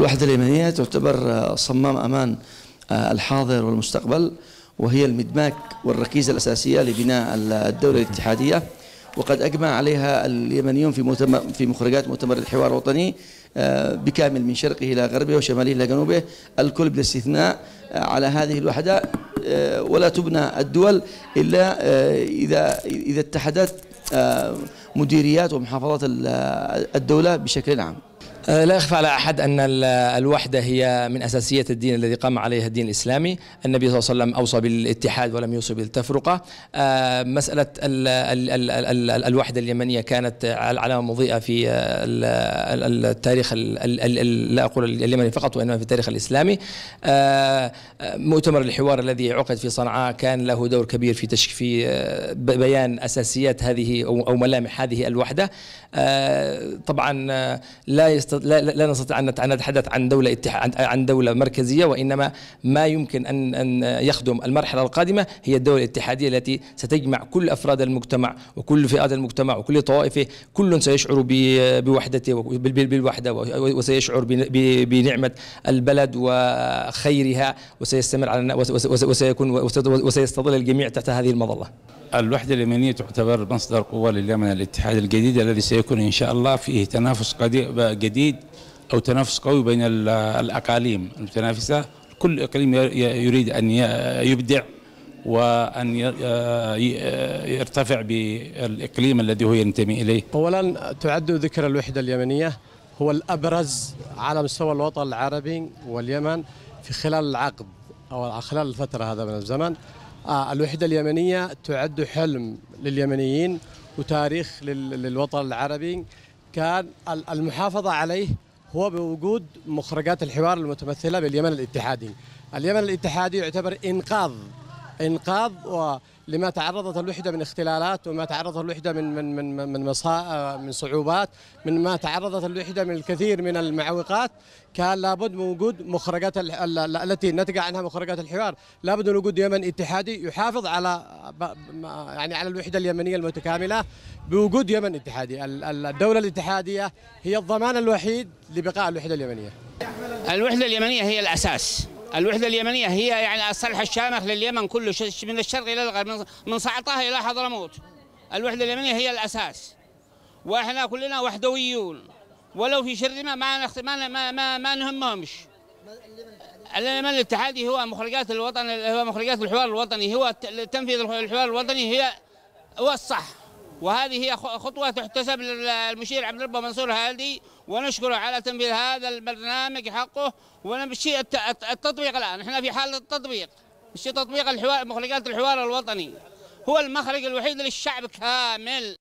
الوحدة اليمنية تعتبر صمام أمان الحاضر والمستقبل وهي المدماك والركيزة الأساسية لبناء الدولة الاتحادية. وقد أجمع عليها اليمنيون في في مخرجات مؤتمر الحوار الوطني بكامل من شرقه إلى غربه وشماله إلى جنوبه. الكل بلا استثناء على هذه الوحدة ولا تبنى الدول إلا إذا إذا اتحدت مديريات ومحافظات الدولة بشكل عام. لا يخفى على أحد أن الوحدة هي من أساسيات الدين الذي قام عليه الدين الإسلامي، النبي صلى الله عليه وسلم أوصى بالاتحاد ولم يوصي بالتفرقة. مسألة الوحدة اليمنية كانت علامة مضيئة في التاريخ لا أقول اليمني فقط وإنما في التاريخ الإسلامي. مؤتمر الحوار الذي عقد في صنعاء كان له دور كبير في في بيان أساسيات هذه أو ملامح هذه الوحدة. طبعا لا يست... لا, نستطيع أن نتحدث عن دولة اتحاد عن دولة مركزية وإنما ما يمكن أن أن يخدم المرحلة القادمة هي الدولة الاتحادية التي ستجمع كل أفراد المجتمع وكل فئات المجتمع وكل طوائفة كل سيشعر بوحدته بالوحدة وسيشعر بنعمة البلد وخيرها وسيستمر على وسيكون وسيستظل الجميع تحت هذه المظلة. الوحدة اليمنية تعتبر مصدر قوة لليمن الاتحاد الجديد الذي سيكون إن شاء الله فيه تنافس جديد أو تنافس قوي بين الأقاليم. المتنافسة كل إقليم يريد أن يبدع وأن يرتفع بالإقليم الذي هو ينتمي إليه. أولا تعد ذكر الوحدة اليمنية هو الأبرز على مستوى الوطن العربي واليمن في خلال العقد أو خلال الفترة هذا من الزمن. آه الوحدة اليمنية تعد حلم لليمنيين وتاريخ للوطن العربي. كان المحافظة عليه هو بوجود مخرجات الحوار المتمثلة باليمن الاتحادي. اليمن الاتحادي يعتبر إنقاذ إنقاذ لما تعرضت الوحدة من اختلالات وما تعرضت الوحدة من من من من من صعوبات من ما تعرضت الوحدة من الكثير من المعوقات كان لابد من وجود مخرجات التي نتج عنها مخرجات الحوار. لابد من وجود يمن اتحادي يحافظ على يعني على الوحدة اليمنية المتكاملة بوجود يمن اتحادي. الدولة الاتحادية هي الضمان الوحيد لبقاء الوحدة اليمنية. الوحدة اليمنية هي الأساس. الوحدة اليمنية هي يعني الصلح الشامخ لليمن كله من الشرق إلى الغرب من صعطاه إلى حضرموت. الوحدة اليمنية هي الأساس. وإحنا كلنا وحدويون. ولو في شر ما ما ما ما, ما, نهمهمش. اليمن الاتحادي هو مخرجات الوطن هو مخرجات الحوار الوطني هو تنفيذ الحوار الوطني هي هو الصح. وهذه هي خطوة تحتسب للمشير عبد الرب منصور هادي ونشكره على تنفيذ هذا البرنامج حقه ونمشي التطبيق الآن. إحنا في حالة التطبيق. مشي تطبيق الحوار مخرجات الحوار الوطني. هو المخرج الوحيد للشعب كامل.